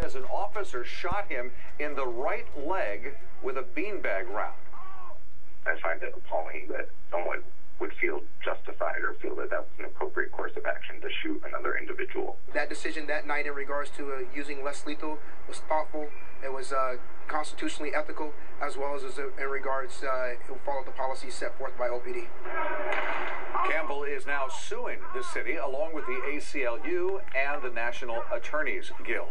says an officer shot him in the right leg with a beanbag round. I find it appalling that someone would feel justified or feel that that was an appropriate course of action to shoot another individual. That decision that night in regards to uh, using less lethal was thoughtful. It was uh, constitutionally ethical, as well as uh, in regards uh, it followed the policies set forth by OPD. Campbell is now suing the city along with the ACLU and the National Attorneys Guild.